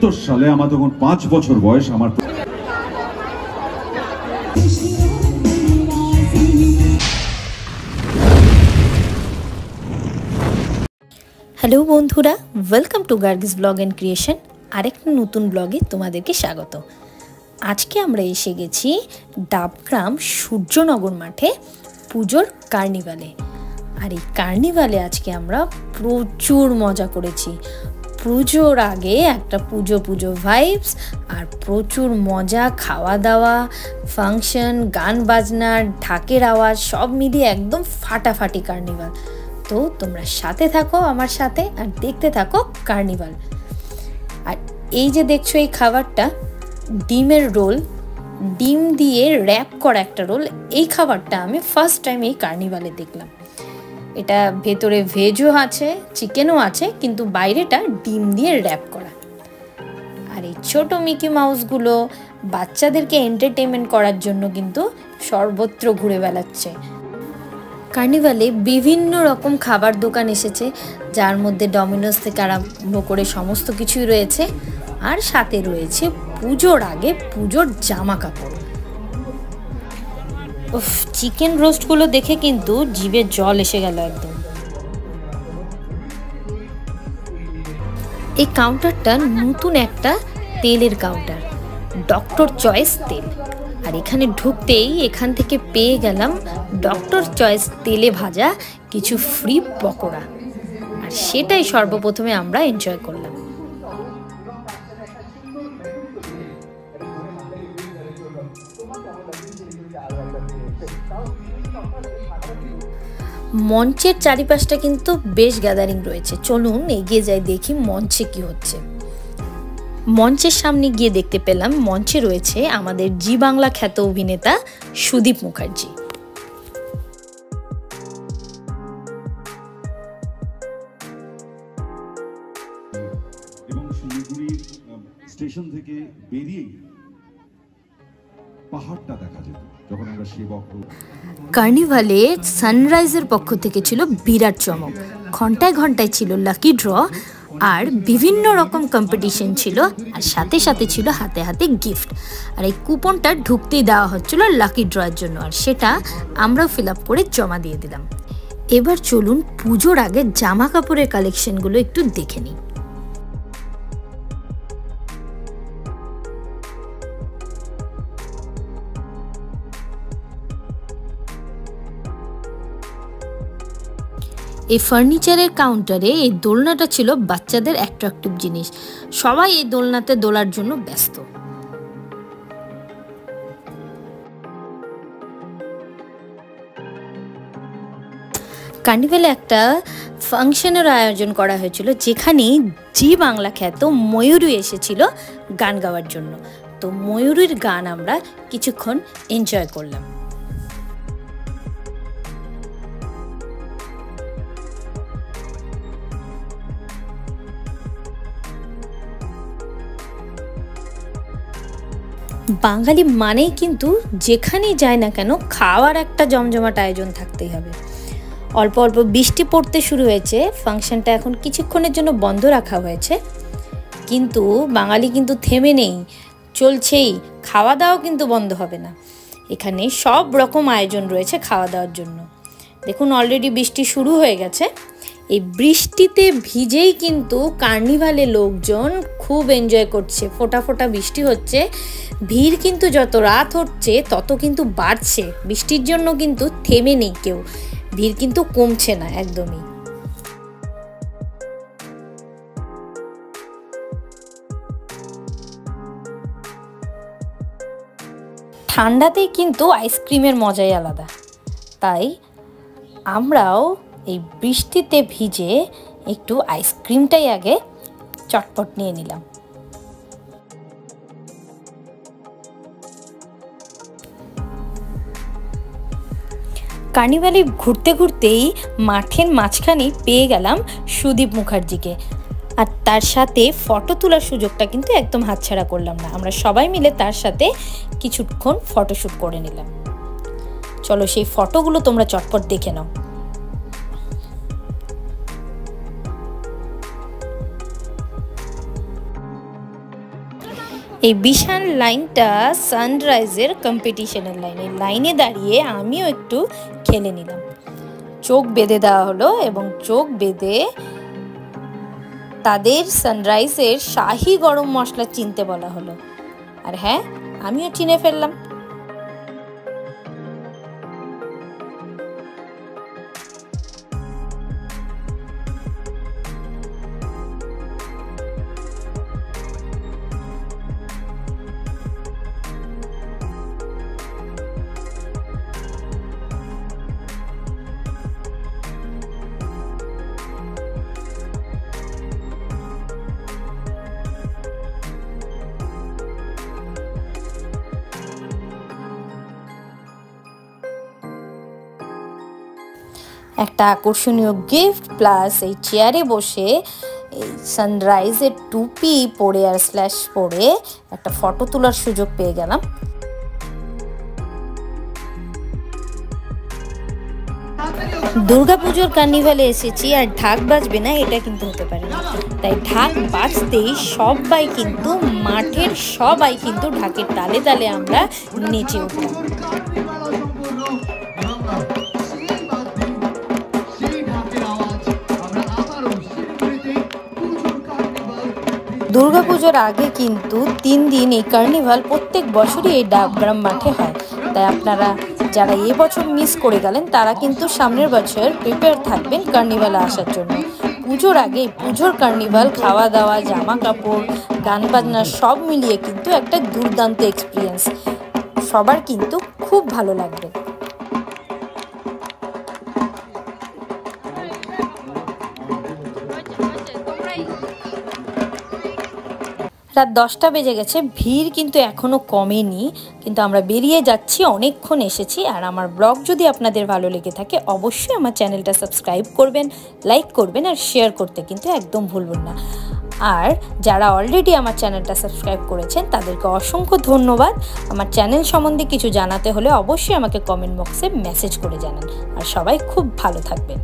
ছিয়াত্তর সালে আমার তখন পাঁচ বছর বয়স আমার হ্যালো বন্ধুরা। Welcome to Gargi's blog and creation আরেকটা নতুন ব্লগে তোমাদেরকে স্বাগত। আজকে আমরা এসে গেছি ডাবগ্রাম সূর্যনগর মাঠে পুজোর কার্নিভালে। আর এই কার্নিভালে আজকে আমরা প্রচুর মজা করেছি। পুজোর আগে একটা পুজো পুজো ভাইবস আর প্রচুর মজা খাওয়া দাওয়া ফাংশন গান বাজনা, ঢাকের আওয়াজ, সব মিলিয়ে একদম ফাটাফাটি কার্নিভাল তো তোমরা সাথে থাকো আমার সাথে আর দেখতে থাকো কার্নিভাল আর এই যে দেখছ এই খাবারটা, ডিমের রোল, ডিম দিয়ে র্যাপ করা একটা রোল, এই খাবারটা আমি ফার্স্ট টাইম এই কার্নিভালে দেখলাম। এটা ভেতরে ভেজও আছে চিকেনও আছে, কিন্তু বাইরেটা ডিম দিয়ে র্যাপ করা। আর এই ছোটো মিকি মাউসগুলো বাচ্চাদেরকে এন্টারটেনমেন্ট করার জন্য কিন্তু সর্বত্র ঘুরে বেড়াচ্ছে। কার্নিভালে বিভিন্ন রকম খাবার দোকান এসেছে, যার মধ্যে ডমিনোস থেকে আরম্ভ করে সমস্ত কিছুই রয়েছে, আর সাথে রয়েছে পুজোর আগে পুজোর জামা কাপড় উফ চিকেন রোস্টগুলো দেখে কিন্তু জিভে জল এসে গেল একদম। এই কাউন্টারটা নতুন একটা তেলের কাউন্টার ডক্টর চয়েস তেল। আর এখানে ঢুকতেই এখান থেকে পেয়ে গেলাম ডক্টর চয়েস তেলে ভাজা কিছু ফ্রি পকোড়া। আর সেটাই সর্বপ্রথমে আমরা এনজয় করলাম। মঞ্চের চারিপাশটা কিন্তু বেশ গ্যাদারিং রয়েছে। চলুন এগিয়ে যাই, দেখি মঞ্চে কি হচ্ছে। মঞ্চের সামনে গিয়ে দেখতে পেলাম, মঞ্চে রয়েছে আমাদের জি বাংলা খ্যাত অভিনেতা সুদীপ মুখার্জি। স্টেশন থেকে বেরিয়েই কার্নিভালে সানরাইজের পক্ষ থেকে ছিল বিরাট চমক। ঘন্টায় ঘন্টায় ছিল লাকি ড্র আর বিভিন্ন রকম কম্পিটিশন ছিল, আর সাথে সাথে ছিল হাতে হাতে গিফট আর এই কুপনটা ঢুকতেই দেওয়া হচ্ছিল লাকি ড্রয়ের জন্য, আর সেটা আমরাও ফিল আপ করে জমা দিয়ে দিলাম। এবার চলুন পুজোর আগে জামা কাপড়ের কালেকশনগুলো একটু দেখে নিই। এই ফার্নিচারের কাউন্টারে এই দোলনাটা ছিল বাচ্চাদের অ্যাট্রাকটিভ জিনিস। সবাই এই দোলনাতে দোলার জন্য ব্যস্ত। কার্নিভেলে একটা ফাংশনের আয়োজন করা হয়েছিল, যেখানে জি বাংলা খ্যাত ময়ূরী এসেছিল গান গাওয়ার জন্য। তো ময়ূরীর গান আমরা কিছুক্ষণ এনজয় করলাম। বাঙালি মানেই কিন্তু যেখানেই যায় না কেন খাওয়ার একটা জমজমাট আয়োজন থাকতেই হবে। অল্প অল্প বৃষ্টি পড়তে শুরু হয়েছে, ফাংশনটা এখন কিছুক্ষণের জন্য বন্ধ রাখা হয়েছে। কিন্তু বাঙালি কিন্তু থেমে নেই, চলছেই খাওয়া দাওয়া কিন্তু বন্ধ হবে না। এখানে সব রকম আয়োজন রয়েছে খাওয়া দাওয়ার জন্য। দেখুন অলরেডি বৃষ্টি শুরু হয়ে গেছে। এই বৃষ্টিতে ভিজেই কিন্তু কার্নিভালে লোকজন খুব এনজয় করছে। ফোটা ফোটা বৃষ্টি হচ্ছে, ভিড় কিন্তু যত রাত হচ্ছে তত কিন্তু বাড়ছে। বৃষ্টির জন্য কিন্তু থেমে নেই কেউ, ভিড় কিন্তু কমছে না একদমই। ঠান্ডাতেই কিন্তু আইসক্রিমের মজাই আলাদা। তাই আমরাও এই বৃষ্টিতে ভিজে একটু আইসক্রিমটাই আগে চটপট নিয়ে নিলাম। কার্নিভালে ঘুরতে ঘুরতেই মাঠের মাঝখানে পেয়ে গেলাম সুদীপ মুখার্জিকে। আর তার সাথে ফটো তোলার সুযোগটা কিন্তু একদম হাতছাড়া করলাম না। আমরা সবাই মিলে তার সাথে কিছুক্ষণ ফটোশ্যুট করে নিলাম। চলো সেই ফটোগুলো তোমরা চটপট দেখে নাও। এই বিশাল লাইনটা সানরাইজের কম্পিটিশনের লাইন এই লাইনে দাঁড়িয়ে আমিও একটু খেলে নিলাম। চোখ বেঁধে দেওয়া হলো এবং চোখ বেঁধে তাদের সানরাইজের শাহি গরম মশলা চিনতে বলা হলো। আর হ্যাঁ আমিও চিনে ফেললাম। একটা আকর্ষণীয় গিফট প্লাস এই চেয়ারে বসে এই সানরাইজের টুপি পরে আর স্ল্যাশ পরে একটা ফটো তোলার সুযোগ পেয়ে গেলাম। দুর্গাপুজোর কার্নিভালে এসেছি আর ঢাক বাজবে না, এটা কিন্তু হতে পারে না। তাই ঢাক বাজতেই সবাই কিন্তু, মাঠের সবাই কিন্তু ঢাকের তালে তালে আমরা নেচে উঠলাম। দুর্গাপুজোর আগে কিন্তু তিন দিন এই কার্নিভাল প্রত্যেক বছরই এই ডাকগ্রাম মাঠে হয়। তাই আপনারা যারা এবছর মিস করে গেলেন, তারা কিন্তু সামনের বছর প্রিপেয়ার থাকবেন কার্নিভালে আসার জন্য। পুজোর আগে পুজোর কার্নিভাল খাওয়া দাওয়া জামা কাপড় গান বাজনা সব মিলিয়ে কিন্তু একটা দুর্দান্ত এক্সপিরিয়েন্স সবার কিন্তু খুব ভালো লাগবে। রাত দশটা বেজে গেছে। ভিড় কিন্তু এখনও কমেনি। কিন্তু আমরা বেরিয়ে যাচ্ছি, অনেকক্ষণ এসেছি। আর আমার ব্লগ যদি আপনাদের ভালো লেগে থাকে, অবশ্যই আমার চ্যানেলটা সাবস্ক্রাইব করবেন, লাইক করবেন আর শেয়ার করতে কিন্তু একদম ভুলবেন না। আর যারা অলরেডি আমার চ্যানেলটা সাবস্ক্রাইব করেছেন, তাদেরকে অসংখ্য ধন্যবাদ। আমার চ্যানেল সম্বন্ধে কিছু জানাতে হলে অবশ্যই আমাকে কমেন্ট বক্সে মেসেজ করে জানান। আর সবাই খুব ভালো থাকবেন।